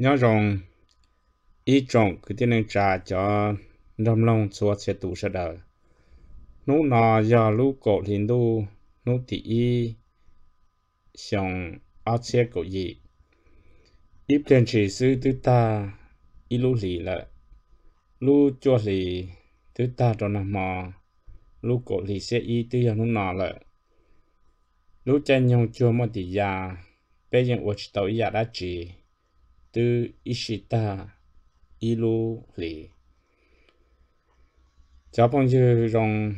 nhớ rằng, ý trọng cứ tiên nên trả cho nông long xua sẽ tụ sẽ đời nú nọ giờ lũ cổ liền đu nú thì ý xong áo xe cổ gì ít tiền chỉ sư tư ta ý lũ lì là lũ cho lì tư ta cho nằm mò. Lũ cổ lì sẽ y tư giờ nú nọ là lũ chân nhung chua mà thì già bây giờ ủa chỉ tàu ya đã chỉ từ Ishita ilu li cho bằng như rong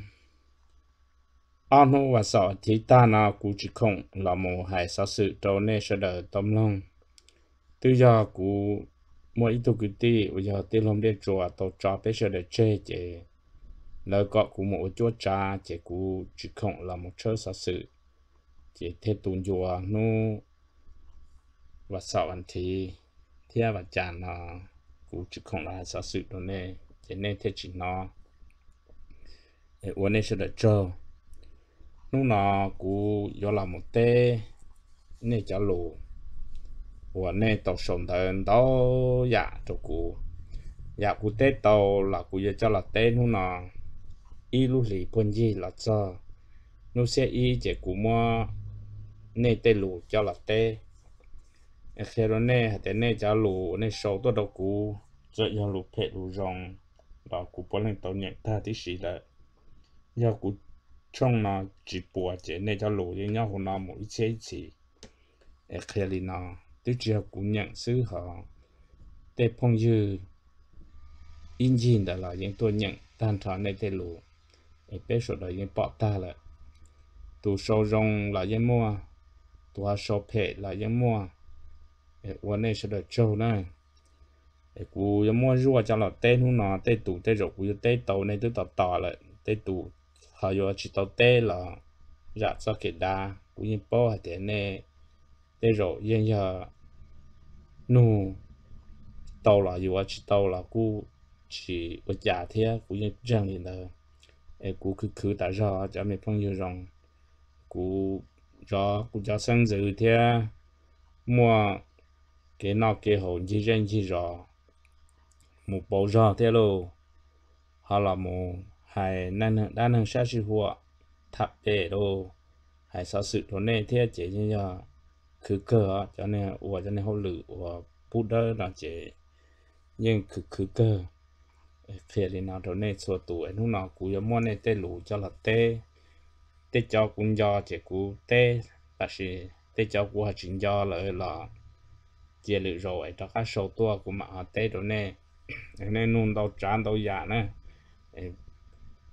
anh và sợ thì ta na cú chỉ không là một hai sáu sự trâu nè sẽ đợi tâm lòng. Từ giờ cú, mỗi ít cái tí bây giờ tiền lòng để chùa tổ cho bé sẽ để chê chê. lời có cú một chỗ cha chứ cú chỉ không là một chớ sáu sự. Chỉ thế tuần chùa nu và sợ anh thì theo và chả nó cũng chỉ không là sáu sự đó nè thế nên thế chỉ nó để uống nên sẽ được trâu lúc nó cũng do là một tê nên chả lù và nên tàu sống thần đó dạ cho cụ dạ cụ tê tàu là cụ giờ cho là tê lúc nó y lúc lì quân gì là cho lúc sẽ y chỉ cụ mua nên tê lù cho là tê khi đó nè thế nè cháu lù nè sâu tôi đâu cú. Cho cho lù phe lù rong và cú bỏ lên tàu nhận ta thì xí là giờ cú trong nó chỉ bùa chế nè cháu lù nhưng nhau hôm nào mỗi chế chỉ khi đó nó tôi chỉ cú nhận sư họ để phong dư. In nhìn đó là những tôi nhận tan thọ này thế lù bé số đó những bỏ ta là tụ sâu rong là những mua. Tụ sâu phe là những mua. วันนี้ฉันจะโชว์นะไอ้กูยังมั่วรั่วจะหลอดเต้นหุ่นนอนเต้ตู่เต้รกกูจะเต้โตในตัวต่อต่อเลยเต้ตู่เขาอยู่ชิโตเต้หรออยากสักเกดากูยังป้อแต่เน่เต้รกยังจะนู่โตหรออยู่ชิโตหรอกูชิวิจาเทียกูยังเจ้านี่เลยไอ้กูคือคือแต่รอจะไม่พ้องอยู่รองกูรอกูจะสั่งซื้อเทียมั่ว cái nó cái hồ chỉ riêng chỉ rõ một bộ rõ thế lô họ là một hai năng đa năng sát sự hùa thập bể đô hai sáu sự đồ này thế chế như là cứ cơ cho nên ủa cho nên họ lử ủa bút đỡ là chế nhưng cứ cứ cơ phía đi nào đồ này số tuổi lúc nào cũng giống món này tê lù cho là tê tê cho cũng do chế cũng tê là gì tê cho cũng là chính do lại là chia lự rồi cho các sầu tua của mà tê rồi nè nên nung đau trán đau giả nè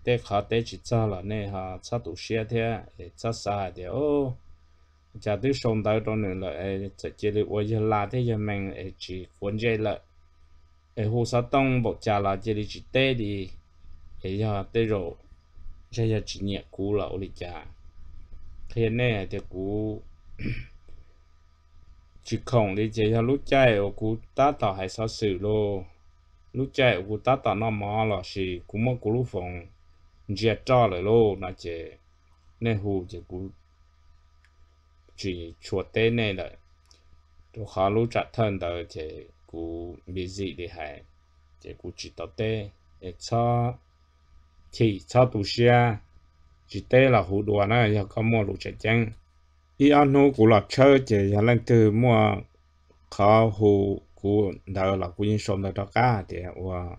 tê khó tê chỉ cho là nè ha cho tụ xe thế cho xa thì ô chả tôi sống tới đó nữa là chỉ chia lự ở giờ là thế giờ mình chỉ cuốn dây là hồ sa tông bộ chả là chia lự chỉ tê đi thì giờ tê rồi bây giờ chỉ nhẹ cú là ở đây chả thế này thì cú chỉ không đi chơi cho lúc chơi ở cú ta tỏ hay sao xử lô lúc chơi ở cú ta tỏ nó mò là gì cú mất cú lúc phòng giờ cho lại lô là chơi nên hù chỉ cú chỉ chuột tên này là tôi khó lúc chặt thân đó chơi cú bị gì đi hay chơi cú chỉ tao tê để cho thì cho tụ xe chỉ tê là hù đùa nó giờ có mua lúc chơi chăng ý anh nó cũng là chơi chỉ là lần từ mua khó hồ của đào là của những sống đó cả thì và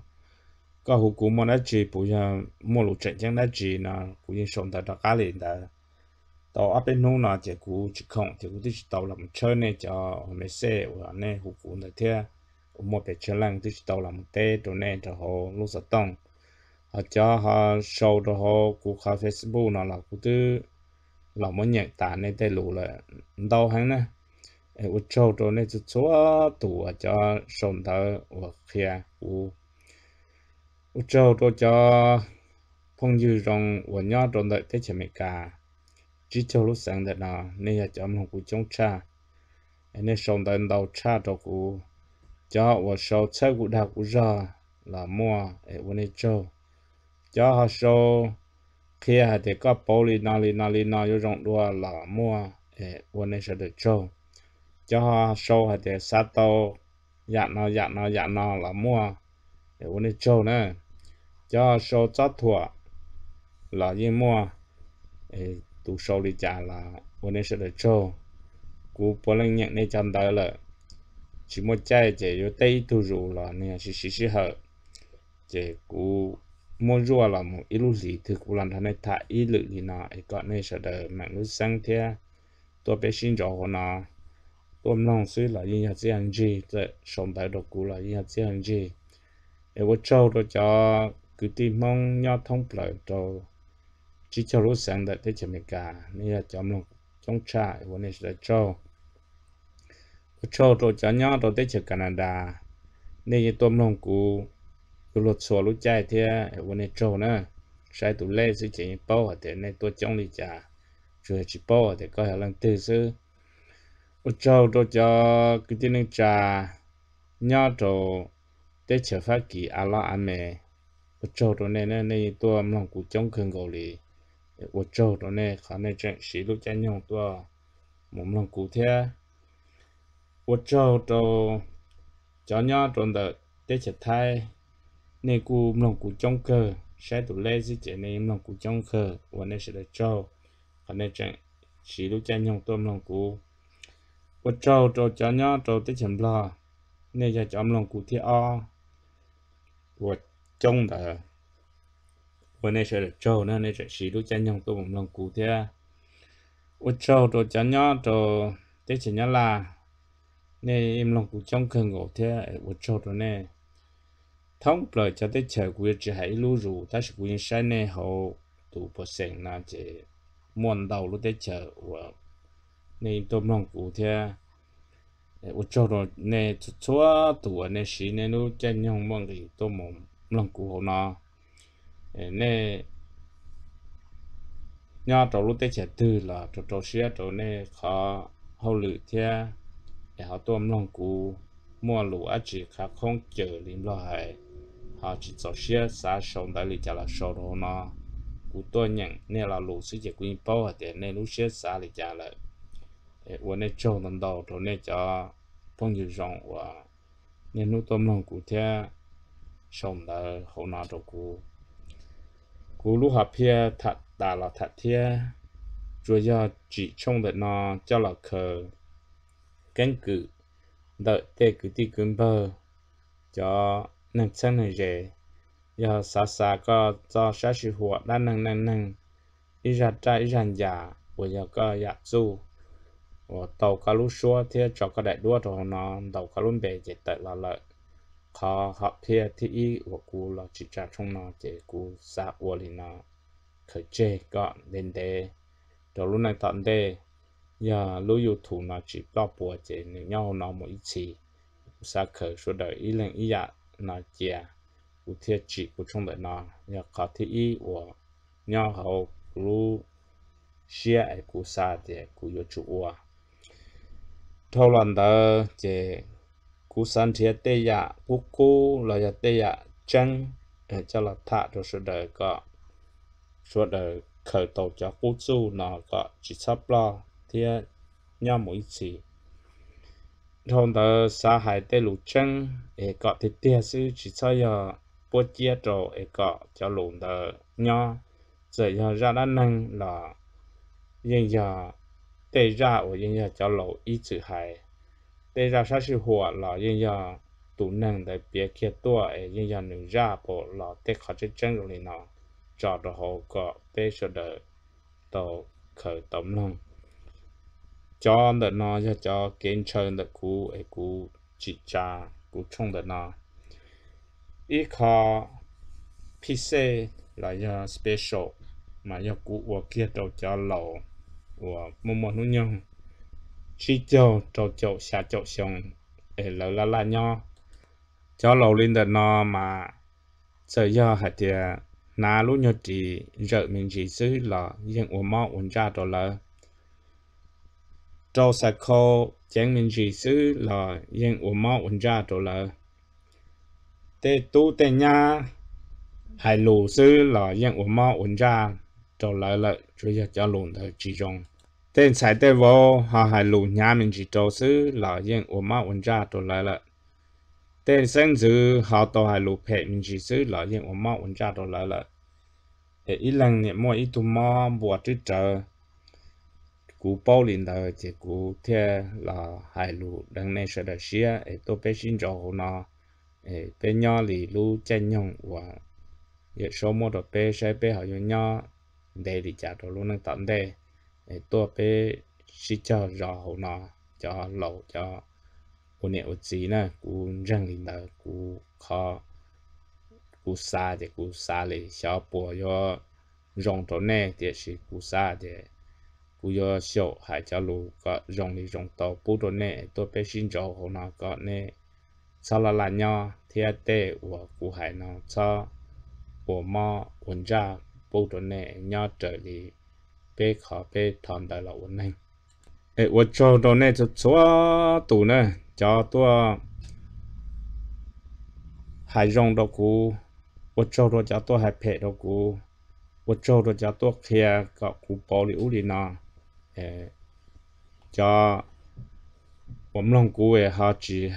có hồ của mua nó chỉ bây giờ mua lúa trận chẳng nó chỉ là của những sống đó cả liền đó tàu áp bên nông là chỉ của chỉ không thì của chỉ tàu làm chơi này cho mấy xe và này hồ của nó thế một cái chơi lăng thì tàu làm tê rồi này cho họ lúc sợ tông họ cho họ show đồ họ của Facebook nó là của tư muốn nhận tạ nên tay là đau hắn nè. Ở châu đó nên chút số cho sồn thở và kia u ở châu cho phong dư rong và nhỏ trong đợi thế chả mẹ cả. Chỉ châu lúc sáng đó nó nên là cho mình cũng chống cha. Nên sồn thở đầu cha cho cụ cho và sầu chơi cụ đào cụ ra là mua ở bên châu cho họ khi à thì có bố lì nào lì nào lì nào yêu rộng đua là mua ế quân này sẽ được cho cho họ show hay thì sát tô dạ nó dạ nó dạ nó là mua. Ế uống đi, trâu nữa cho số chót thua là gì mua. Ế tụ số đi trả là uống đi, sẽ được trâu. Cú bố lên nhận này chăm tới là chỉ một chai, chỉ có tây tu rủ là nè chỉ chỉ chỉ hở. Chỉ cú mua rùa là một ít lúc gì thì cú làm thằng này thả ít lực thì nó ấy có này sẽ đợi mạng lúc sáng thế tôi bé xin cho họ nó. Tôi mong suy là như nhà tiền gì để sống tại đồ cũ là như nhà tiền gì để tôi cho tôi cho, cứ tìm mong nhau thông lợi cho chỉ cho lúc sáng để thế chỉ mình cả, nên là cho mong trong trại vấn đề là cho cho tôi cho nhau, tôi tới chợ Canada nên tôi mong cũ cứ lột xóa lúc chạy thì à, vấn đề trâu nè sai tụ lệ sẽ chỉ bao thì này, tôi trong đi trả rồi chỉ bao thì có lần tư sư ở trâu tôi cho cái tên này trả nhau trâu để chờ phát kỳ à lo à mẹ. Ở trâu tôi này này này, tôi lòng cụ trong khẩn cầu li ở trâu tôi này khả này chẳng sĩ lúc chạy nhau tôi một lòng cụ thế. Ở trâu tôi cho nhau trong đợt để chờ thay này cụ lòng cụ trong cờ sẽ tụ lê gì chế này em lòng cụ trong cờ và này sẽ được cho. Còn này chẳng chỉ lúc cha nhông tôm lòng cụ và cho cho cho nhá cho tới chấm lo. Này giờ chấm lòng cụ thiệt o. Và trong đó và này sẽ được cho nữa, này sẽ chỉ lúc cha nhông tôm lòng cụ thiệt và cho cho cho nhá cho tới chấm nhá là này em lòng cụ trong cờ ngộ thiệt và cho cho nè thông bờ cho tới chờ của chỉ hãy lưu rủ ta sẽ quyết sai này hậu tụ bộ sen là chỉ muốn đầu lúc tới chờ và nên tôm lòng cụ thế ở chỗ đó nè chúa tụ nè xí nè lúc chân nhau mong thì tôm mong cụ họ nó nè nhà trâu lúc tới chờ tư là trâu trâu xí trâu nè khó hậu lự thế để họ tôm lòng cụ mua lũ á chỉ khá không chờ lim lo hại họ chỉ cho xí xã sống đại lý cho là số đó nó cụ tôi nhận nè là lũ sĩ chỉ quyên bao để nè lũ xí xã lý cho là 我那找能到找那家朋友上我，那努多么古天上的好拿着古，古路下片他打了他天，主要只冲的呢叫了可根据的这个的根本叫 nâng chân nâng dễ. Giờ xa xa có cho xa sư hùa đã nâng nâng nâng. Ý ra ra, ý ra giả. Của giờ có giả du của tàu cá lú xua thì cho có đại đua rồi nó. Tàu cá lú bể chỉ tự là lợi. Khó học thì thì ý của cụ là chỉ trả trong nó chỉ cú xa của thì nó. Khởi chế gọn, lên đề rồi lúc này tận đề giờ lũ yêu thủ nó chỉ lo bùa chỉ nhau nó một ít chỉ. Xa khởi số đời, ý lên ý giả nó chia cú thiết chỉ của trong đời nó nhờ có thể ý của nhau hậu lú xia ai cú sa thì cú yêu chủ ua. Thâu lần đó chỉ cú san thiệt tê ya cú cú là ya tê ya chân cho là thạ cho sự đời có sự đời khởi đầu cho cú chu nó có chỉ sắp lo thì nhau mỗi chỉ thâu đó xã hải tê lục chân để có thì tê sư chỉ cho ya bố chia trò để có cho lũ đó nhau giờ ya ra đã năng là nhưng giờ, tê ra ở yên ya cho lẩu ít chữ hải tê ra sát sư hòa là yên ya tụ năng để bia kia tua để yên ya nữ ra bộ là tê khó chết chân rồi nó cho đồ hồ có bê sơ đỡ tổ khởi tổng lòng cho đợt nó cho cho kiến chơi đợt cú ấy cú chỉ cha, cú chung đợt nó ít khó PC là do special, mà do cú của kia đầu cho lẩu của một một nó nhau chỉ cho cho chậu xa chậu xong để lẩu là là nhau cho lẩu lên được nó mà sợ do hạt tiền nà lúc nhau chỉ rợ mình chỉ xứ là riêng của mọ uống cha rồi là cho sa khô chẳng mình chỉ sư là yên ổn mò ổn ra chỗ là tê tu tê nha hải lù sư là yên ổn mò ổn ra chỗ là là chủ yếu cho lùn thời chỉ trong tên sai tê vô họ hải lù nhà mình chỉ chỗ sư là yên ổn mò ổn ra chỗ là là tên sinh dư họ tổ hải lù phệ mình chỉ sư là yên ổn mò ổn ra chỗ là là ít lần niệm mỗi ít tu mò bùa chữ trời cú bao liền đời chỉ cú thế là hai lục đằng này sẽ được xia ấy tôi bé xin cho họ nó ấy bé nhỏ lì lu chân nhung và giờ số một đó bé sẽ bé họ nhỏ để đi trả đồ luôn năng tận đây ấy tôi bé xin cho rõ họ nó cho lâu cho cô nè ở chỉ nè cú răng lên đó cú khó cú xa thì cú xa lì xóa bùa cho rong tổ nè thì 是 cô xa thì cô yo xấu hay cho lù có rong lì rong tổ bù tổ nè tôi bé xin cho họ nó có nè sau là là nhau thì tệ của cô hay nó cho của mò quần ra bù tổ nè nhau trở đi bé khó bé thòn đời là quần này 诶，我做到那就做到呢。cho tôi hai rong đó cú tôi cho đó cho tôi hai phe đó cú tôi cho đó cho tôi kia có cú bỏ liu đi nọ cho 我们弄古诶好只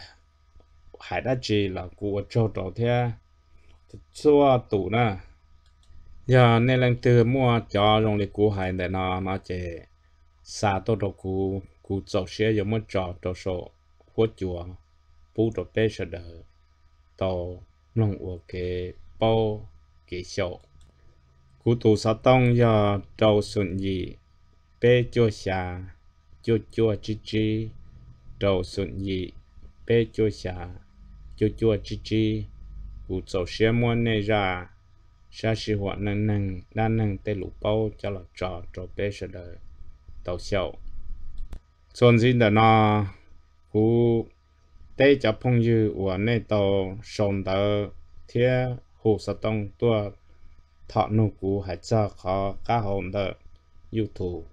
海大只了古我做到天做赌呢呀那人từ mua cho rong đi cú hải để nó nó chỉ xa tôi đâu cú cú走些有么找到说quốc chùa bố đồ bê sợ đờ tàu lòng của cái bao cái sổ cú tù sa tông do đầu xuân gì Bê chua xà chua chua chi chi đầu sụn nhị, bê chua xà chua chua chi chi cú dầu xe mua nê ra sa sĩ hoạt nâng nâng, đa nâng tê lũ bao cho là trò trò bê sợ đờ, tàu xậu. Xuân gì đờ nó cú tê cho phong dư của nê tàu sông đờ thiết hồ sa tông tua, thọ nụ cú hay cho khó cá hồn tờ youtube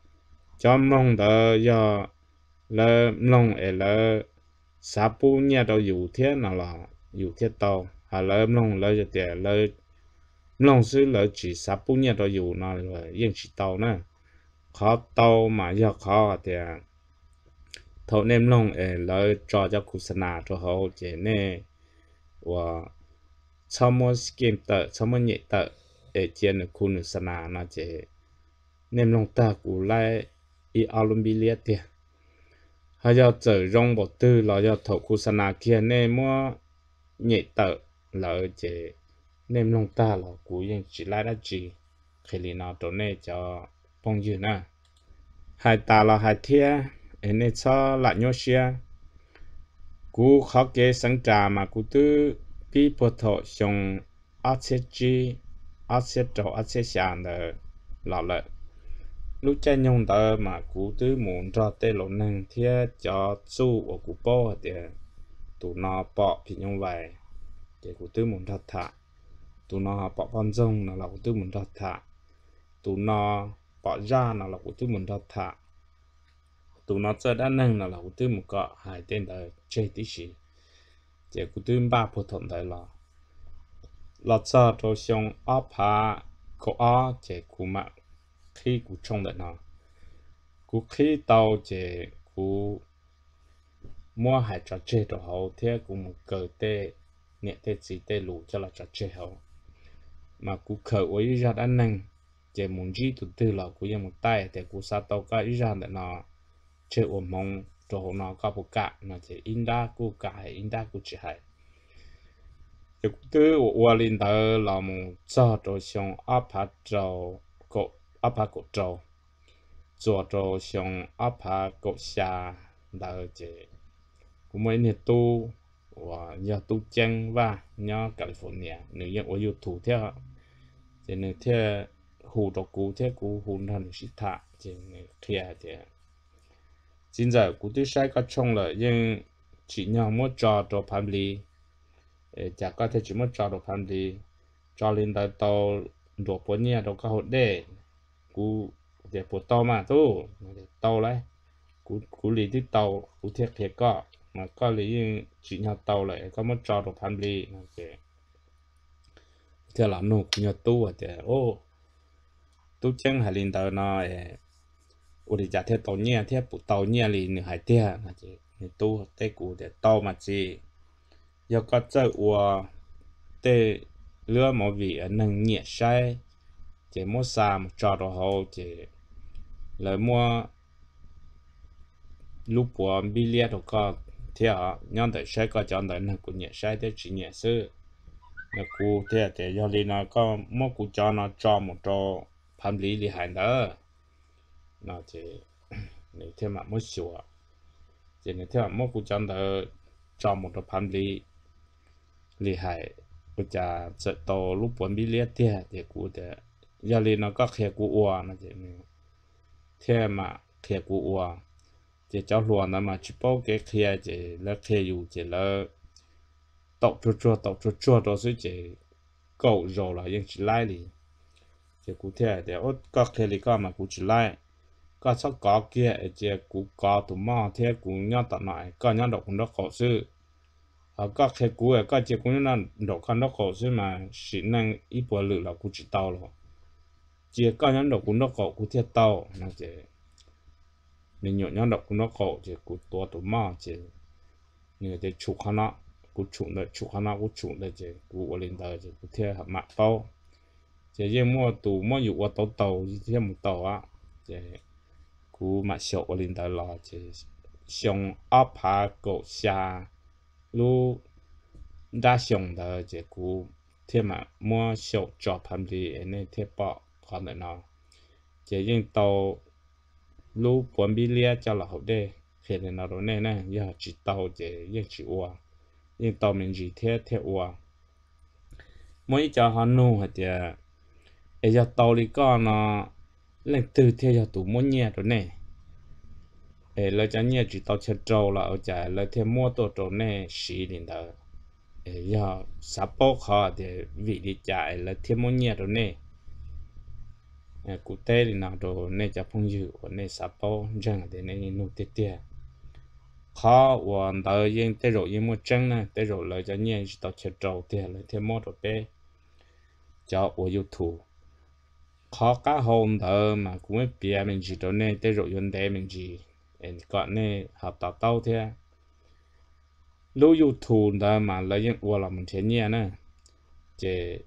cho mong đó do lơ mong ở lơ sáp bún nhà đó dù thế nào là dù thế tàu hà lơ mong lơ giờ để lơ mong sư lơ chỉ sáp bún nhà đó dù nào là yên chỉ tàu nè khó tàu mà do khó tiền thầu nem long ở lơ cho cho khu sân nào cho hậu chế nè và sau mỗi game tờ sau mỗi nhị tờ ở trên khu nữ sân nó chế nem long ta cụ lại i alumbilia tiệt hay giờ chờ rong bộ tư, là giờ thầu cụ sana kia nè mua nhẹ tờ lỡ chế. Nem long ta lo cụ yên chỉ lại đã chỉ khi lì nào tổ nè cho bông dư nè hai ta lo hai thiên em nên cho lại nhau xia. Cú khó kế sáng trà mà cú tư bị bộ thọ xong áp chế chi áp chế trò áp chế lúc chân nhung tờ mà cú tư muốn cho tê lộ năng thiết cho su của cú bó thì tụ nó bỏ thì nhung vậy để cú tư muốn cho thả. Tụ nó bỏ con rông là cú tư muốn cho thả. Tụ nó bỏ ra là cú tư muốn cho thả. Tụ nó chơi đã nâng là cụ tư một cọ hai tên đời chơi tí gì, để cụ tư ba phổ thông đời là là cho cho xong áp hạ có á để cụ mạng khi cụ trông đời nó cụ khi tàu chế cụ mua hải trò chơi đồ hậu thế cụ một cờ tê nhẹ tê chỉ tê lù cho là trò chơi hậu mà cụ khởi với ra đã năng chế muốn gì tụ tư là cụ yên một tay để cụ sa tàu cả ra để nó chế ổn mong cho nó có bộ cả nó chế in đa cú cả hay in đa cú chỉ hay. Thì tư ủa linh tờ là một cho cho xong áp phá cho cổ áp phá cổ cho cho cho xong áp phá cổ xa đó chỉ cũng mấy nhiêu tu và nhà tu chân và nhà California nếu như ở YouTube theo thì nếu theo hù đồ cũ theo cũ hù thần sĩ thạ thì kia thì 现在古对晒个冲了，因 chỉ nhau mua trò đồ phàm lý chả có thể chỉ mua trò đồ phàm lý cho lên tới tàu đồ bốn nhà đồ có hột đề cú để bộ tàu mà tu tàu lại cú cú lì đi tàu, cú thiệt thiệt có. Mà có lì chỉ nhà tàu lại có mất cho được tham lì thế thế là nụ nhà tu à thế ô tu chân hải linh tàu nó ủa thì giả thế tàu nhẹ thế bộ tàu nhẹ lì nửa hải thế là thế thì tu thế cú để tàu mà gì giờ có chơi ủa để lừa mọi vị ở nâng nhẹ sai chỉ mua xa một trò đồ hồ chỉ lời mua lúc của bị liệt đồ có thì họ nhận thấy sai có chọn thấy nó cũng nhẹ sai thế chỉ nhẹ sự nó cú thì thì do lý nó có mua cú cho nó cho một trò phạm lý lý hành đó nó chỉ nếu thêm mà mua sửa, chỉ nếu thêm mà mua cú chọn thấy cho một trò phạm lý lý hành กูจะเจอโตรูปผลบิเลียเตี้ยเดี๋ยวกูจะ lý nó có khía của ua nó chỉ thêm mà khía của ua chỉ cho luôn nó mà chỉ bao cái khía chỉ là khíaอยู่chỉ là tàu chua chua tàu chua chua đó sẽ chỉ cầu rồi là ยัง chỉ lại đi chỉ cũng thế để ốt có khía lý có mà cũng chỉ lại có số có kia ở chia cú có tụ mò thế cú nhau tận lại có nhau đọc cũng đọc khổ sư ở có khi cú ở có chia cú nhau đọc không đọc khổ sư mà chỉ năng ít bộ lự là cú chỉ tao rồi chia cao nhau đọc cũng nó có cụ thiết tao nó chỉ mình nhộn nhau đọc cũng nó có chỉ cụ tua tụ mà chỉ người chỉ chụp khăn nó cú chụp được chụp khăn nó cú chụp được chỉ cụ ở lên đời chỉ cụ thiết hợp mặt tàu. Chỉ riêng mua tụ mua dụ qua tàu tàu chỉ một tàu á. Chỉ cú mà ở lên đó là chỉ xong áp hạ cổ xa. Lu đa xong đó chỉ cụ thiết mà mua sổ cho phàm đi ấy thiết bỏ còn nữa nó chỉ riêng tàu lu bốn bi lia cho là hậu đây khi nên nó rồi nên nè giờ chỉ tàu chỉ riêng chỉ ua. Riêng tàu mình chỉ thế thế ua. Mỗi cho họ nu hả thì ấy giờ tàu đi con nó lên từ theo giờ tụ mua nhẹ rồi nè. Ê lỡ cho nhẹ chỉ tàu chơi trâu là ở chả lỡ thêm mua tổ trâu nè, xí liền đó. Ê giờ sắp bốc họ để vị đi chả lỡ thêm mua nhẹ rồi nè cụ thể thì nào đồ nè cho phong dữ và nè sắp bao chẳng để nè nụ tiết tiết khó và đỡ yên tế rồi yên mua chân nè tế rồi lời cho nhẹ, chỉ tao chết trâu thì lỡ thêm mua đồ bé cho ở thủ khó cá hồn thờ mà cũng biết bia mình chỉ đó nên tế rồi yên tế mình chỉ em có nên học tạo tao thế. Lúc thủ đó mà, lời yên ua là mình thế nhiên nè. Chỉ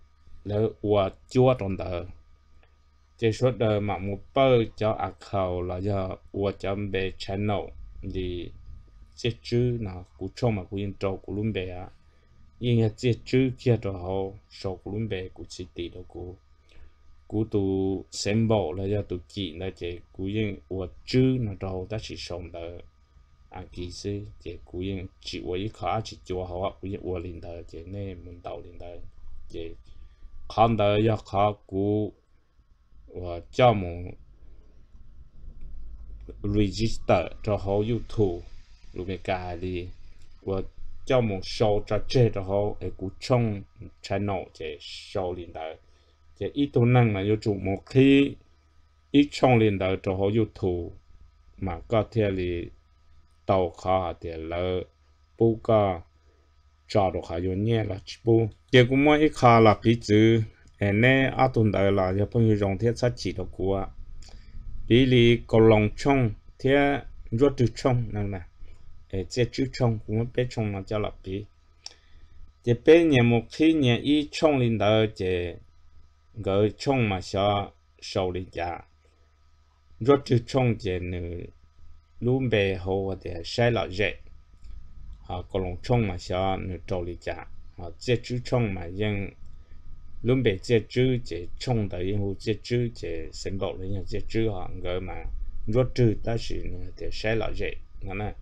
lấy ua chúa trong đó chỉ số đời mà một bơ cho à khẩu là giờ ua chấm về channel. Thì chế chữ nào cũng trong mà cũng yên trâu cũng luôn về à yên là chế chữ kia rồi hậu số cũng luôn về cũng chỉ tỷ đâu cũng cú xem bộ là giờ tu chỉ là chế cú yên của chữ nó đâu ta chỉ sống đời. À kỳ sư chế cú yên chỉ của ý khó chỉ cho họ cú yên của linh đời chế nên muốn đầu linh đời chế con đời do khó cú và cho một register cho họ YouTube cả đi và cho một show họ channel chỉ show đời. Ít khi ít đời cho họ mà thể thì là cũng ít em nè ở tuần đầu là yêu phong yêu dùng thiết sát chỉ được của bí lì có lòng trong thế rốt từ trong năng nè. Ê chế chữ trong cũng bé trong mà cho là bí chỉ bé nhà một khi nhà y trong liền đầu chỉ gỡ chung mà sao sau đi giả rốt chú chung chỉ nữ luôn bề hồ để sai lọ dễ à có lòng chung mà sao nữ trâu đi giả à chế chữ chung mà nhưng luôn bị chế chú chết chung đấy yên hồ chế chú chết sinh bộ lên chế chú họ người mà. Rốt chú ta chỉ để xé lọ dễ nó nè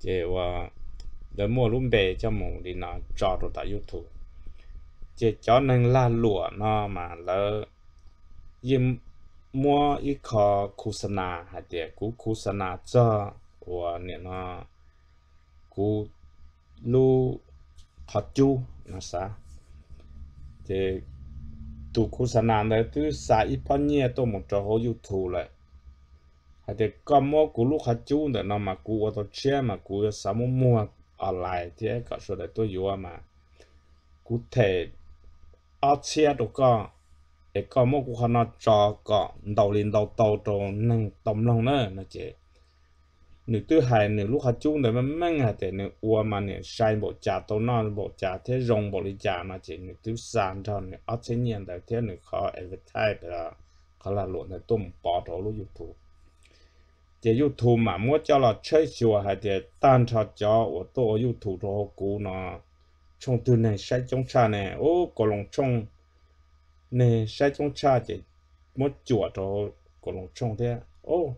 chế và để mua luôn bề cho mù đi nó cho được tại youtube chế cho nên là lụa nó mà lỡ yên mua ít khó khu sana hay để cú khu sana cho và nè nó, cú lu thật chú nó sao thì tu cú sa nan đấy tu sa ít bao nhiêu tôi một trò hồ youtube lại hay thì có mô cú lúc hạt chú để nó mà cú ở đó chia mà cú mô mua ở lại thì có số đấy tôi yêu mà cụ thể ở chia đồ có để có một của nó cho có đầu lên đầu đầu cho nâng tầm lòng nữa nó chỉ nếu thứ hai nếu lúc học chung để mà mang hạt để nếu ua mà nếu sai bộ trà tàu non bộ trà thế rong bộ lý trà mà chỉ nếu thứ sản cho nếu ở trên nhiên để thế nếu khó advertise là khó là luôn là tôm bỏ đồ lúc youtube thì youtube mà muốn cho là chơi chùa hay thì tan cho cho ở tổ youtube đồ cũ nó trong từ này sai trong cha này ô có lòng trong này sai trong cha chỉ muốn chùa đồ có lòng trong thế ô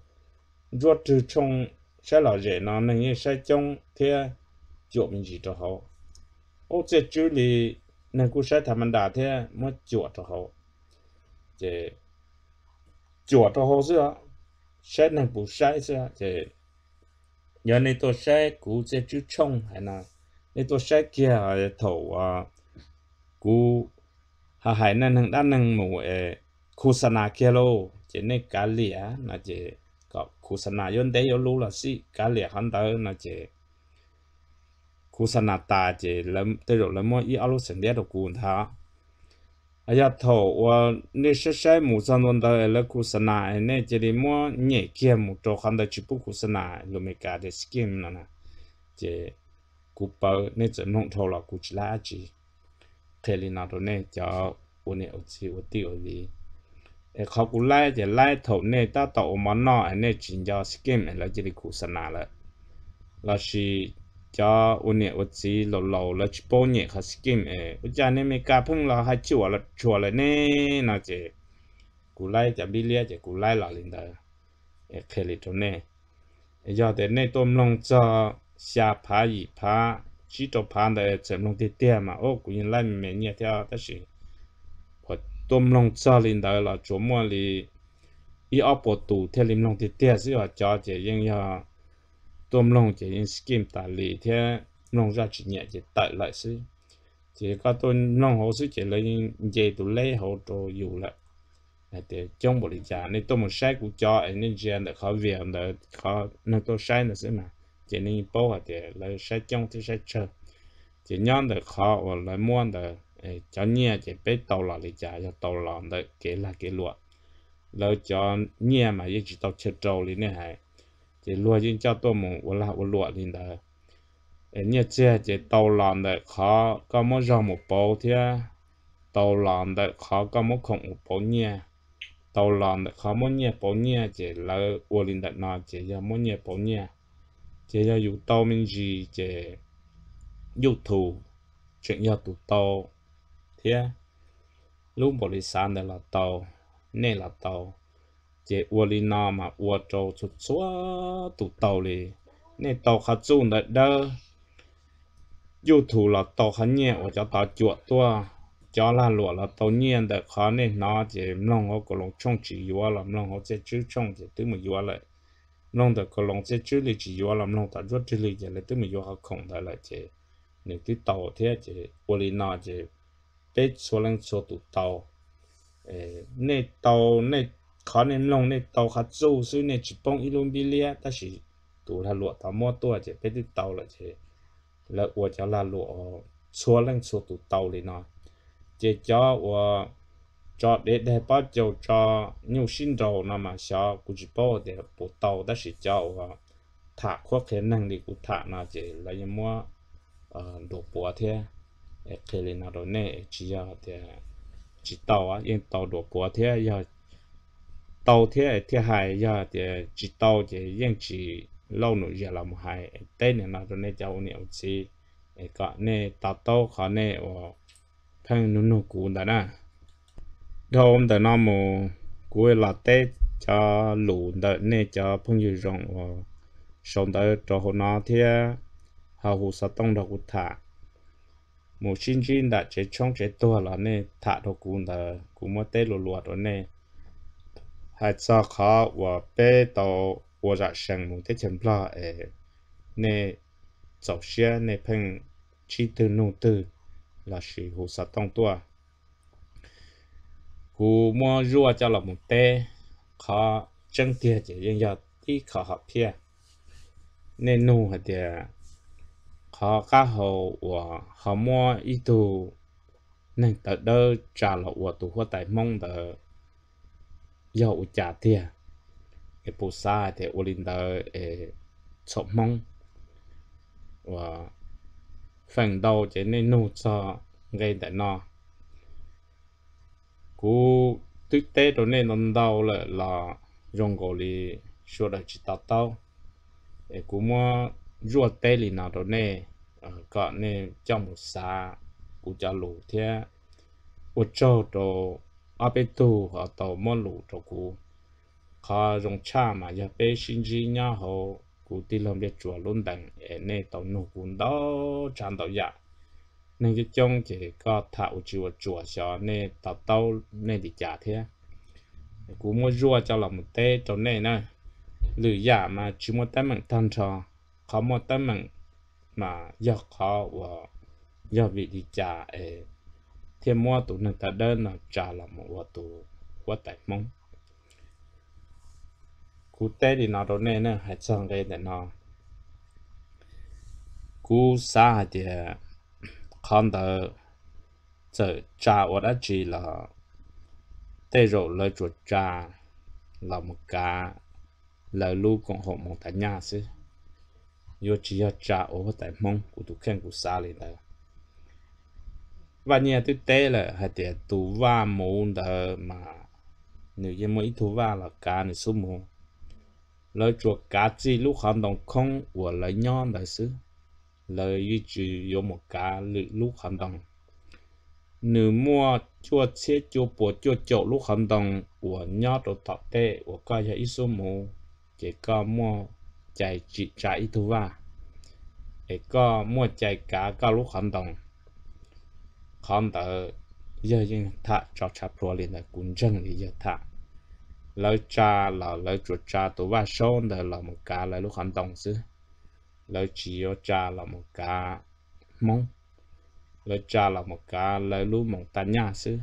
rồi từ trong sẽ là dễ nó nên như sẽ trong thế chuột chỉ cho họ. Ô chế chú lì nên cũng sẽ tham đà thế, mới chuột cho họ. Chế chuột cho họ xưa sẽ nên bù sai xưa chế giờ này tôi sẽ cũng chế chú trông hay là nên tôi sẽ kia thầu à cú hà hải nên hàng đan năng mù à, khu sanh kia lô. Chế này cá lìa là chế có khu sana đấy yo lú là si cá liệt hắn tới là chỉ khu sana ta chỉ lâm tới rồi lâm mỗi alo sinh địa đồ cuốn thà ai ya thầu và nếu sẽ mù san luôn tới là khu sana này chỉ đi mua nhẹ kia một chỗ hắn tới chỉ bu khu sana lo mấy cái để skim nè chỉ cú bơ nên chỉ nông thầu là cú chỉ là chỉ thế li nào đó nên cho ôn này ở gì ở tiêu gì thì khó cũng lại thì thổ này ta tổ món nọ này chỉ cho skim là chỉ đi khu sản là là chỉ cho ôn nhẹ ôn chỉ lâu lâu, là chỉ bao nhẹ khá skim ấy. Cha này mấy cá phăng là hai chua là chua là nè cụ lại chỉ bị lia chỉ cụ lại là linh đời ấy khê lịch trong giờ thì này tôm long cho xa phá gì phá chỉ cho phá đời chém long tiết tiệt mà. Ô cũng như lại mình nhẹ theo tất nhiên tôm long cha linh đại là chỗ mua li. Y áp bộ tù thế lim long thì tiếc gì là cha chế yên ya. Tôm long chế yên skim đại li thế long ra chỉ nhẹ chế tại lại sĩ thì các tôm long hồ sĩ chế lấy chế tụ lấy hồ đồ dù lại để trong bộ lý giả nên tôi một sai của cho anh nên gian được khó việc được khó nên tôi sai nữa sẽ mà chỉ nên bảo là để lấy sai trong thì sai chờ chỉ nhon được khó và lấy muốn được cho nhẹ chỉ biết tàu là để trả cho tàu là được cái là cái luật lâu cho nhẹ mà chỉ tàu chờ trâu lên này hay chỉ luật chỉ cho tôi một và là và luật lên đó nhẹ chơi chỉ tàu làm được khó, có một dòng một bao thì tàu làm được khó có một khổng một bao nhẹ tàu làm được khó một nhẹ bao nhẹ chỉ là và lên đó nó chỉ là một nhẹ bao nhẹ chỉ là dùng tàu mình gì chỉ dùng thủ chuyện do tụ tàu thế lúc bỏ đi sang đây là tàu nên là tàu. Chỉ uo đi nào mà uo trâu chút xóa tụ tàu đi. Nên tàu khá chung đấy đó dù thủ là tàu khá nhẹ ở cho tàu chuột tua. Cho là lụa là tàu nhẹ đấy khó nên nó chỉ mong họ có lòng trông chỉ uo là mong họ sẽ chứ trông chỉ tứ mà uo lại. Mong được có lòng sẽ chứ lì chỉ uo là mong ta rút chứ lì chỉ là tứ mà uo họ không đại là chế, nếu tí tàu thế chế, uo đi nọ chỉ bé số lần số tụ tàu. Ê, nè, tàu, nè, khó nên lòng, nè, tàu khá dâu sư, nè chỉ bông ít luôn bì lia ta chỉ tụ là tàu mua tua chỉ bé đi tàu là là của cháu là lụa số lần số tụ tàu này nó chỉ cho của cho để để bao giờ cho nhiều sinh đầu nằm mà sao cũng chỉ bảo để bộ tàu đó chỉ cho thả khó khăn năng đi cũng thả nào chỉ là như mua ờ, đồ bùa thế cái này nào đó nè chỉ là để chỉ tàu á tao tàu đồ bộ ya giờ tàu thế thế hai giờ để chỉ tàu chỉ những chỉ lâu nữa giờ làm hai tên này nào u nè cho nhiều chỉ cái nè tàu tàu khó nè ở phăng nụ nụ cũ đó nè hôm đó nó mù cuối là te cho lũ da ne cho phong yu rong o sống đợt cho họ nó thì họ hụ sa tông đó cũng thả một chín chín đã chế chong chế to là nè, thả đồ cún đã cún mất tê lụa lụa đó nè. Hai sao khó và bé tàu và ra sang một cái chấm lo ở nè cháu xe nè phăng chi từ nụ từ là sự hồ sát tông tua. Cú mua rùa cho là một tê khó chân tia chỉ riêng giờ tí khó học pia nên nụ hạt tia khó cá hồ và họ mua ít tù nên tớ đơ trả lộ của tù hoa tài mong tớ dầu trả tiền cái bù sa thì ô linh tờ chọn mong và phần đầu chỉ nên nô cho gây tại nó cú tức tế đó nên nó đầu là là dùng gọi lì xua được chỉ tạo tao cú mua ruột tê lì nào đó nè. Ờ, có nè trong một xa cú cho lù thế ở chỗ đó ở bên tu họ tàu mua lù cho cú khó dùng cha mà giờ bé sinh gì nhá họ cú đi làm việc chùa luôn đằng nè tàu nụ cũng đó chán tàu dạ. Nên cái trong chỉ có thảo chùa chùa cho nè, tàu tàu nè đi trả thế cú mua rùa cho lòng một tê cho nè nè. Lử giả mà chỉ mua tay bằng thân cho khó mua tấm bằng mà do khó và ờ, do vị đi trả ờ, thêm mua tụ nên ta đơn là trả là một vật tụ quá tại mong cú tê thì nó đó nên nè hãy cái để nó. Cú xa thì ờ, con đỡ trả ở đó là tê rồi lời chuột trả là một cái lời lưu cũng hộ một tại nhà chứ yo chỉ học cha, ô ở tại mong của tụ khen của xa lên đó và nhà tôi tê là hạt tiền tụ va môn đó mà nếu như mỗi tụ va là cá này số một lời chuột cá chỉ lúc hoạt động không của lời nhon đại sư lời duy trì có một cá lúc hoạt động nếu mua chua chế chua bò chua chậu lúc hoạt động của nhon đồ thọ tê của cái là ít số một chỉ có mua chạy chỉ chạy thu va. Để có mua chạy cả các lúc hoạt động không tờ, giờ nhưng thà cho cha pro liền là cũng chân thì giờ thà lời cha là lời chuột cha tổ va sâu là là một cá lời lúc hoạt động chứ lời chỉ cho cha là một cá mong lời cha là một cá lời lúc mong ta nhà chứ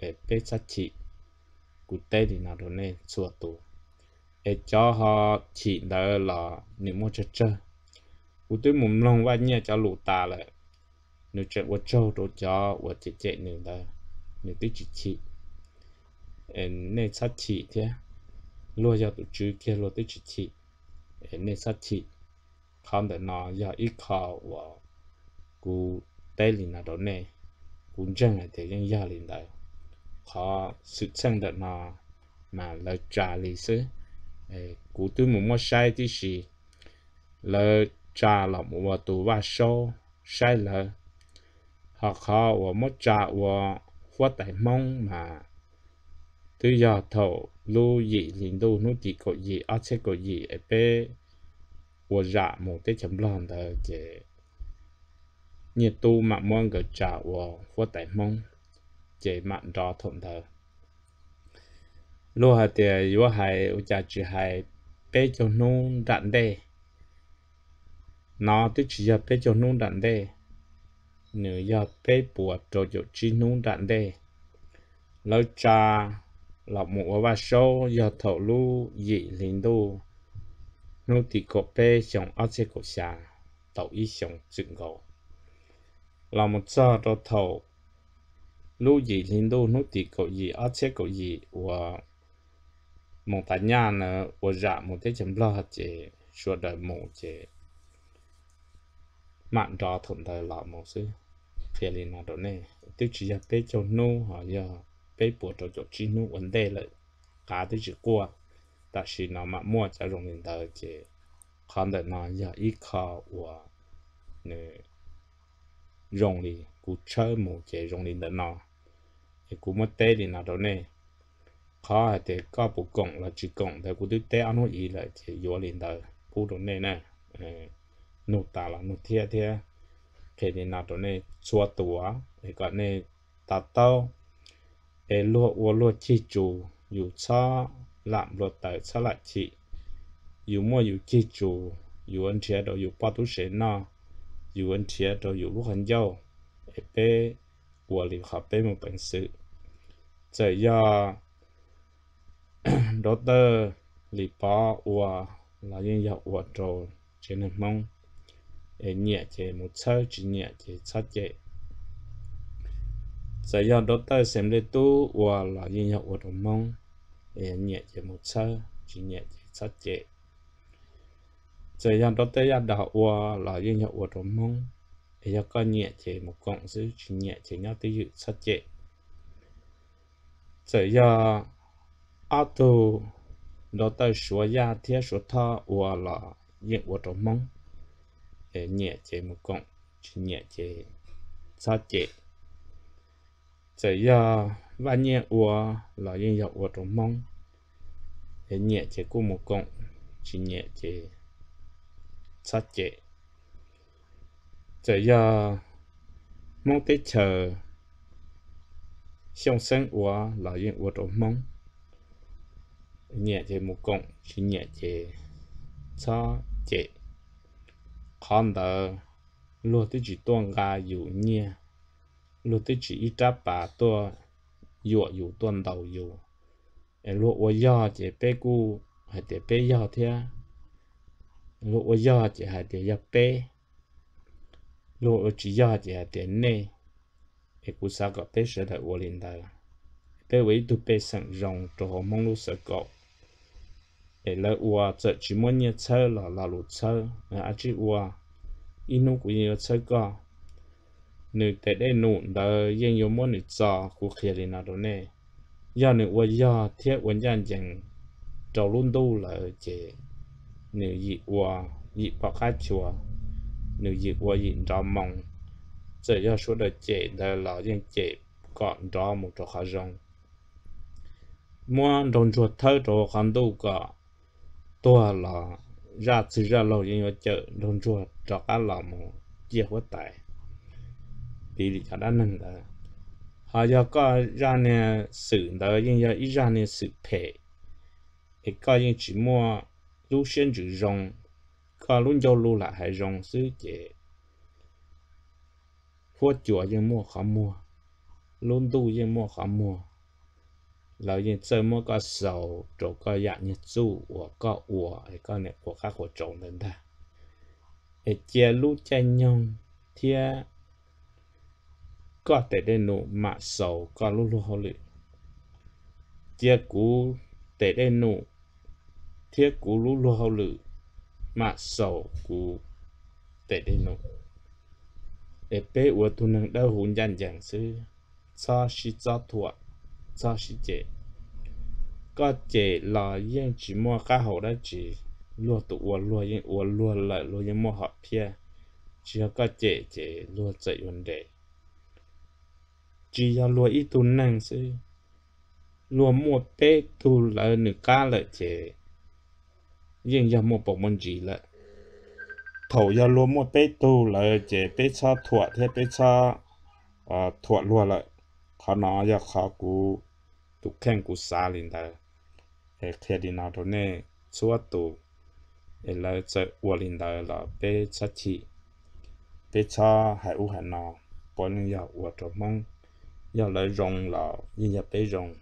để biết sát chỉ cụ thể thì nào đó nên xua tù e cho họ chỉ đỡ là nếu món chơi chơi. U tôi muốn lòng vai nhẹ cho lũ ta lại. Nếu chơi của châu đồ cho của chị chị nữa là nếu tôi chỉ chỉ. Nên sát chỉ thế. Lo cho tụi chú kia lo tôi chỉ chỉ. Nên sát chỉ. Không để nó giờ ít khó và cụ tê liền nào đó nè. Cũng chẳng là thế nhưng giờ liền đó khó sự chân được nó mà lời trả lý sư cụ muốn mua sai thì gì lời trả là mua tụ và số sai lời họ khó và mất trả và phát tại mà. Tư giờ thầu lu gì liền đâu chỉ có gì ở trên có gì ở bên giả một cái chấm lòng đó để nhiệt tu mà muốn cái cha và phát tại Mông để mạng đó thuận thờ lúc hạt thì yếu hại u nhà chỉ hại bé cho nung đạn đê nó tức chỉ giờ bé cho nung đạn đê nếu giờ bé bùa cho cho chỉ nung đạn đê lâu cha lọc mũ và sâu giờ thầu lu, dị liền đu. Nô thì cổ bé sống ở xe cổ xa tàu ý sống dựng gầu là một giờ đó thầu lu dị liền đu, nô thì cổ dị ở xe cổ dị và một tại nhà nữa ở dạ một cái chấm lo chế sửa đời một chế mạng đó thuận đời lọ một sư, phía lên nào đó này tức chỉ là bé cho nô họ giờ bé bộ cho cho chi nô vấn đề là cả tức chỉ qua ta chỉ nó mà mua cho rồng đến đời chế còn đời nó giờ ít khó của nè rồng đi. Cú chơi một chế rồng đến đời nó. Thì cú mất tê đi nào đó này khó thì có bộ cộng là chỉ cộng thì của tôi tế ăn nói gì là chỉ vô liền đời phụ đồ này nè nụ ta là nụ thia thia khi đến nào đồ này xua tủa thì còn này ta tao để lúa ô lúa chi chủ dù cho làm lúa tới cho lại chị dù mua dù chi chủ dù ăn chia đồ dù bao tu sĩ nó dù ăn chia đồ dù lúc hành dâu để bé của liệu học bé một bản sự giờ đó tơ lì bó ua là những dạo ua trồ trên nền mông. Để nhẹ chế một sơ chỉ nhẹ chế sát chế giờ do đó tơ xem lê tu ua là những dạo ua trồ mông. Để nhẹ chế một sơ chỉ nhẹ chế sát chế giờ do đó tơ ya đạo ua là những dạo ua trồ mông. Để cho con nhẹ chế một cộng giữ chỉ nhẹ chế nhau tới dự sát chế giờ do auto đó tới số ya thiết số thọ và là những của trong mong. E Để nhẹ chế một cộng chỉ nhẹ chế sa chế chỉ giờ và nhẹ và là những dọc của trong mong. E Để nhẹ chế của một cộng chỉ nhẹ chế sa chế chỉ giờ mong tới chờ xong sinh và là những của trong mong nhẹ chế một cộng chỉ nhẹ chế cho chế. Còn đỡ luôn tư chỉ tuần nhẹ luôn tư chỉ ít trăm bà tua dụ dụ tuần đầu dụ. Em luôn ở giờ chế bé cu hay để bé giờ thế luôn ô giờ chế hay để giờ bé luôn ô chỉ giờ chế hay để nê. Em cũng sao có bé sẽ được ô linh đây bé với tụi bé sẵn rộng cho họ mong lúc sợ cậu để lỡ ua chợ chỉ muốn nhớ chơi là là lụt chơi à chỉ ua inu cũng nhớ chơi co. Nữ tại đây nụ đờ, yên yêu muốn nữ cho của kia đi nào đó nè do nữ ua do thiết vấn gian chẳng trâu luôn đâu là chế nữ dị ua, dị bọc khai chùa. Nữ dị ua dị trò mong giờ do số đời chế đờ là yên chế gọn trò một trò khá rong mua đồng chuột thơ trò khăn đâu cả tôi là ra từ ra lâu nhưng mà chợ đông chùa cho cá lò một chia hóa tài đi đi cho đã nâng đó họ giờ có ra nè sự đó nhưng mà ít ra nè sự phê thì có những chỉ mua lúc xuyên chữ rong có lúc giao lưu lại hay rong xứ chế phố chùa nhưng mua khó mua luôn tu nhưng mua khó mua lão yên chơi mua có sầu chỗ có dạng như chú của có ủa ấy có này, của khác của trộn đến ta ấy chia lú chơi nhông thia có thể đến nụ mà sầu có lú lú hồ lự chia cú để đến nụ, thia cú lú lú hồ lự mà sầu cú để đến nụ. Để bé ủa tu năng đau hùn dàn dàn sư, cho shi cho thuộc cho sĩ chế có chế là yên chỉ mua cá hậu đó chỉ lúa tụ ua lúa yên ua lúa lại lúa yên mua họ pia chỉ có chế chế lúa chạy vấn đề chỉ là lúa ít tu năng sư lúa mua bé tu lại nửa cá lại chế yên giờ mua bộ môn gì lại thầu giờ lúa mua bé tu lại chế bé cho thuận thế bé cho à thuận lúa lại khó nói giờ khó cú tu khen của xa lên da để khi đi nào đó nè xóa tu để là chơi uo lên da là bé cha chi bé cha hai u hai nọ bỏ nên giờ uo cho mong giờ lấy rong là như giờ bé rong.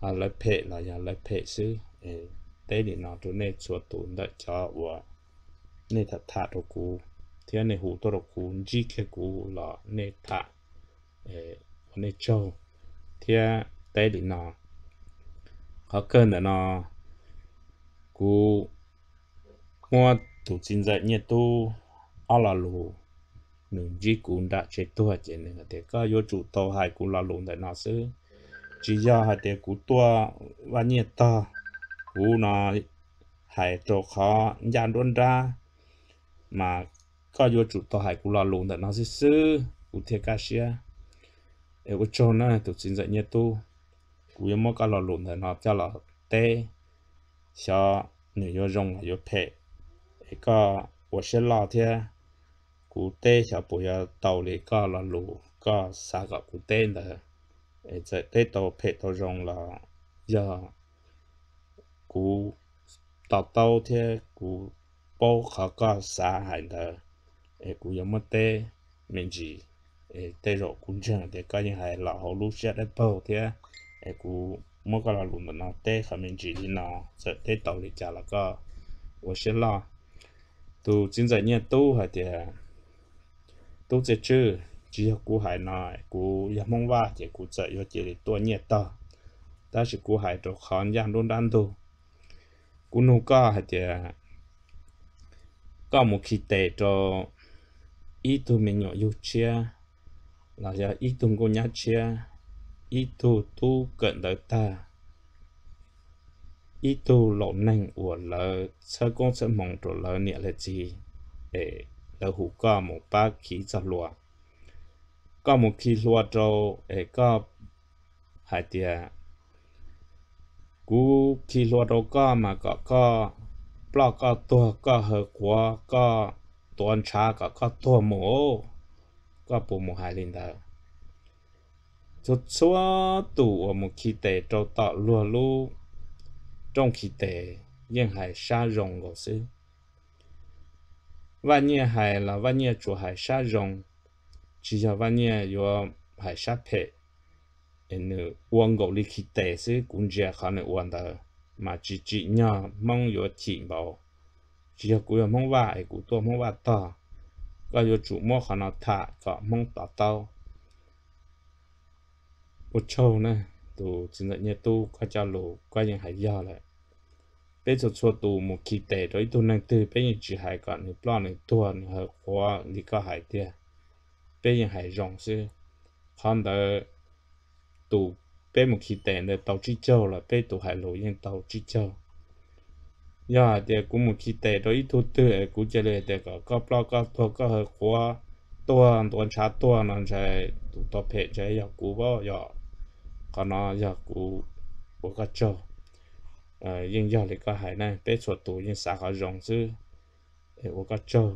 À lấy phe là giờ lại phê xứ để để đi nào đó nè xóa tu đã cho uo nè thật thật đồ cũ thì anh này hủ đồ cũ chỉ cái cũ là nè thật để nè châu thì tế đi nó họ cơn là nó cú mua thủ chính dạy nhiệt tu. Ở là lù. Nương chỉ cũng đã chế tua chế nên Thế có yếu chủ tàu hai cũng là lù tại nó sư chỉ do hai thế cú tua và nhiệt to. Cú nó hai tổ khó, gian luôn ra. Mà có yếu chủ tàu hai cũng là lù tại nó sư sư cú thiệt cả xia. Có cho này thủ chính dạy nhiệt tu cú mua cái lò lụn thì nó cho là tê cho nếu yo rong yo phe cái có tôi sẽ lo thế cú tê cho bùi tàu lì có là lù có sao cái cú tê là cái giờ tê tàu phe tàu rong là giờ cú tàu tàu thế cú bao khó có xa đó ê cú giống mất tê mình chỉ ê tê rồi cũng chẳng để coi như hay là họ lúc sẽ đất bao thế ê cú mỗi cái là luôn nó tê khả mình chỉ đi nó sợ tê tàu đi chả là có 我是啦，都现在呢都还的，都在这，只要古海呢，古也梦话的古在要这里多热到，但是古海都好像都难都，古努个还的，个木去带着，一度没有有车，那叫一度过年车，一度都跟得到。 ý tu lộ nành của lỡ, sơ con sẽ mong đồ lỡ nhẹ là gì? Để lỡ hủ có một ba khí cho lùa. Có một khí lùa trâu để có hai tia. Cú khí lùa trâu có mà có có bỏ có tua, có hở quá có tuần trà có có tua mổ, có bù mù hai linh đạo chút số tụ ở một khí tệ trâu tạo lúa lúa trong khi tệ, nhưng hay xa rộng ngô sư và nhẹ hay là và nhẹ chủ hay xa rộng chỉ là và nhẹ yo hay xa phe nên uang gạo li khi tệ sư cũng chỉ khả năng uang đó mà chỉ chỉ nhá mong yo chỉ bảo. Chỉ là cũng mong vài cũng tôi mong vài ta có yo chủ mua khả năng thả, có mong tao tao ô châu nè tụ chỉ là nhà tu quan cha lộ quan những hải gia lại. Bây giờ cho tụ một kỳ tệ rồi tu năng tư bây giờ chỉ hải còn những plan những tua những hải khóa, đi cả hải tia. Bây giờ hải rộng sư còn đó tụ bây một kỳ tệ là tàu chỉ châu là bây tụ hải lộ những tàu chỉ châu. Giờ thì cũng một kỳ tệ đối tu tư cũng chỉ là để có có có thua, có hải khóa, tua, tuần trả tua nó sẽ tụ tập hệ chế giờ cũng bao giờ có nó giờ cú của các chỗ ờ nhưng giờ thì có hải này bé chuột tù nhưng xã họ rộng chứ. Của các chỗ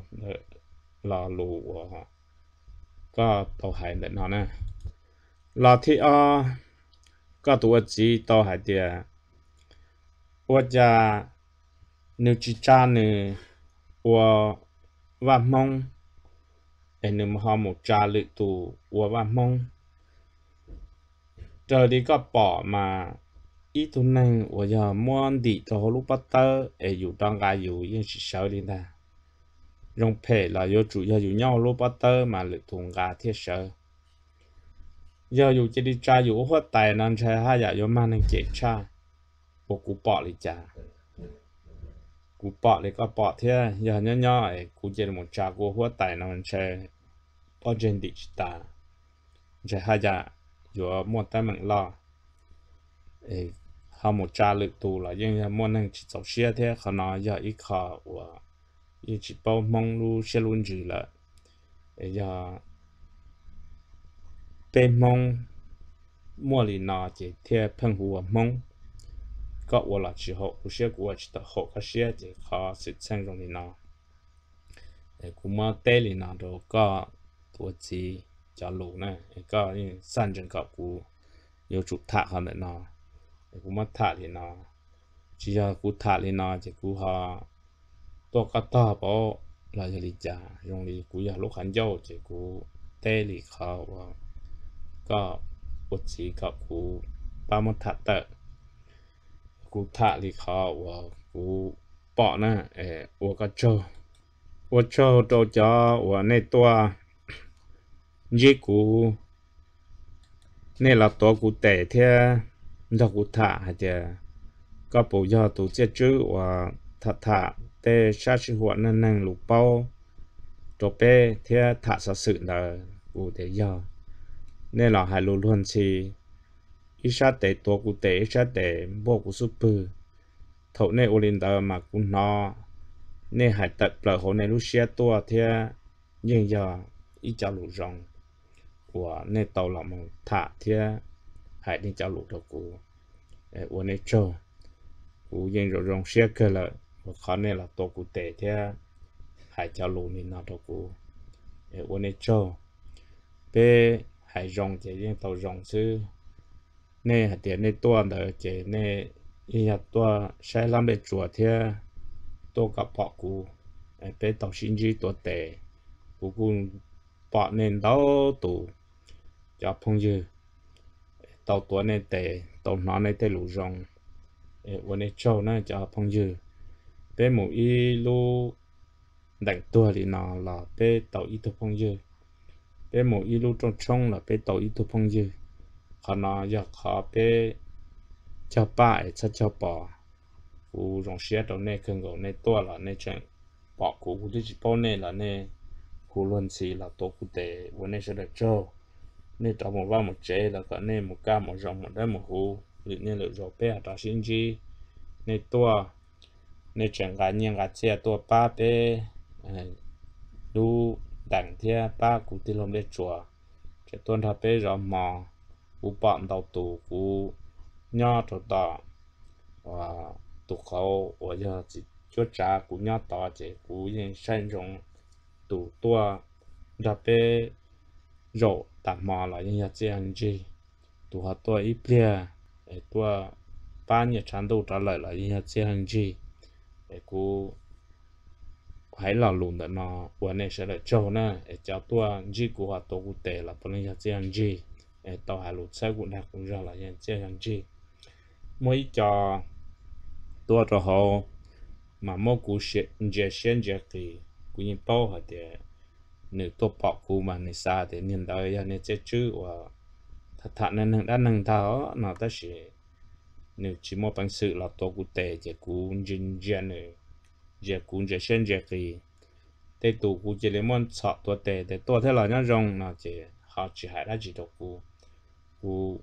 là lù của họ. Có tàu hải để nó nè. Là thì ờ có tụ chỉ tàu hải địa của cha, nếu chỉ cha nữa của và mong em nếu mà họ một cha lự tù của và mong 这里个宝嘛，一头能我要满地的胡萝卜头，哎，有当家有也是少的呢。用皮了要主要有鸟萝卜头嘛，来同家贴手。要有这里炸有或大能吃哈呀，要慢能解吃，不古宝里家。古宝里个宝贴，要鸟鸟哎，古这里么炸过或大能吃，保证地吃大，吃哈呀。yo mo ta mình lo e ha mo cha lu tu la yin ya mo nang chi zao xie te kha na ya i kha wa i chi bao mong lu xie luôn ji la e ya pe mong mua li na ji te peng hu wa mong. Có ua là chỉ hộ của xe của chỉ tập hộ các xe chỉ khó sự sang trong thì nó để cũng mà tê thì nó đâu có tuổi gì 多子。cho lù này có san chân cọp cú yêu chụp thả hơn nữa nó cú mất thả thì nó chỉ cho cú thả thì nó chỉ cú họ to cá to bỏ là gì trả dùng đi cú giờ lúc hắn dâu chỉ cú tê lì khó và có bột chỉ cọp cú ba mất thả tợ cú thả thì khó và cú bỏ nè ê 我个州我州都叫我那多 Dễ cú nè là tổ cú tệ thế đó cú thả hay chưa có bộ do tổ chức chữ và thả thả để sát sư hoạt nên năng lục bao. Cho bé thế, thả sát sự là cú tệ do. Nè là hai luôn luôn chi ít sát tệ, tổ cú tệ ít sát tệ, bộ cú super thầu nên olin đó mà cú nó. Nè hai tập là hồ nè lúc xe tua thế, nhưng giờ ít cho lũ rong của nê tàu là thả thia hãy đi cho lũ đầu cũ của nê trâu. Cũ rồi rong xe cơ là và khó nê là tổ cũ tệ thia hãy cho lũ nê nào đầu cũ của nê trâu. Bê hãy rong chế yên tàu rong sư, nê hãy tiền nê tua đỡ chế nê yên hạt tua xe lắm bê chùa thia tô gặp bọ cũ bê tàu sinh chi tua tệ cú cũng bỏ nên tụ cho phong dư tàu tuổi này tệ tàu nó này tệ lũ rongวันนี้โชว์น่าจะพงยืเป็นหมูอีลูดังตัวลีนอละเป็นเต่าอีทุพงยืเป็นหมูอีลูจงชงละเป็นเต่าอีทุพงยืขณะอยากขอเป็นเจ้าป้าไอ้ชัดเจ้าป่อกูรองเสียตรงนี้เครื่องกูในตัวละในเชิงปอกกูกูที่จะป้อนเนี่ยละเนี่ยกูล้วนสีละตัวกูเตะวันนี้จะได้โชว์ nên tạo một ba một chế là có nên một ca một dòng một đất một hú. Lựa nên lựa rồi bé ta xin chi. Nên tua, nên chẳng cả nhiên cả xe tua ba bé à, đu đẳng thia ba cụ ti lồng để chùa. Cho tuân thà bé rồi mò, u bọn đầu tù cụ nho tổ tọ và tụ khẩu và giờ chỉ chúa cha cụ nho tọ chế cụ nhân sanh trong tụ tua. Thà bé rồi tạm mò là những nhà chơi anh tụ họ tua ít bia tua ba nhà chán đâu trả lời là những thế hành gì để cô hãy là luôn đó nó bữa nay sẽ là cho nè để cho tua chỉ của họ tôi cụ thể là bữa nay như gì để tao hãy lùn sai cũng cũng ra là những thế hành gì mỗi cho tua cho họ mà mỗi cú sẽ giờ xem giờ thì cú nhìn bao hả để nữ tôi bọc cú mà nữ xa thì nhìn đời à, ya nữ chết chứ và thật thật nên đã nâng thao nó ta sẽ nữ chỉ một bằng sự là tôi cũng tệ chỉ cũng chính diện nữa chỉ cũng chỉ xem chế cái để tụ cũng chế lê môn chợ tôi tệ để tôi thế là nhá rong nó chế họ chỉ hay là chỉ đồ cũng cũng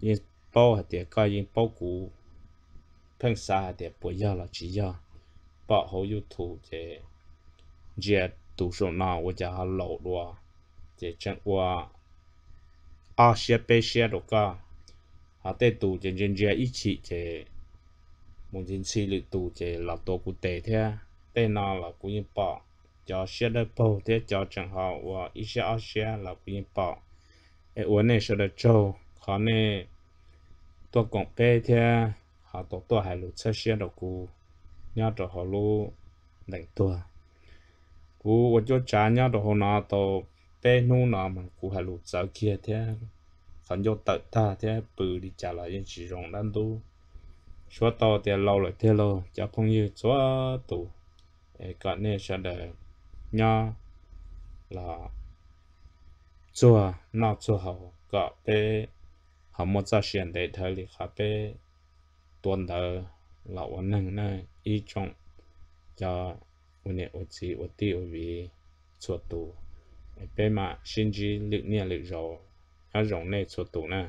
yên bao hạt tiền coi yên bao cũng phân xa hạt tiền bồi giờ là chỉ giờ bảo hậu YouTube chế chỉ tụ số nào 我叫他老多，这真我。à xe bê xe đồ cả à tê tù trên trên trên ít chỉ chế muốn trên xí lự tù chế là tổ cụ tệ thế tê nào là cụ yên bỏ cho xe đất bầu thế cho chẳng họ và ít xe ở xe là cụ yên bỏ ê uốn này sẽ được trâu khó này tôi cũng bê thế họ tổ tôi hay lụt xe xe đồ cụ nhớ cho họ lu đánh tua cú ở chỗ cha nhá đồ hôm nào tàu bé nu nào mà cú hà lụt sao kia thế khẩn cho tự ta thế bự đi trả lại những chỉ rồng đan tu số tàu thì lâu lại thế lâu chả không như số tù cả nên sẽ để nhá là chùa nào chùa hậu cả bé họ muốn ra xuyên để thời lý khá bé tuần đầu là ổn định này ý trọng cho une uchi uti, uvi chuột tù bé mà sinh chi lực nia lực rồi nó rộng này chuột tù nè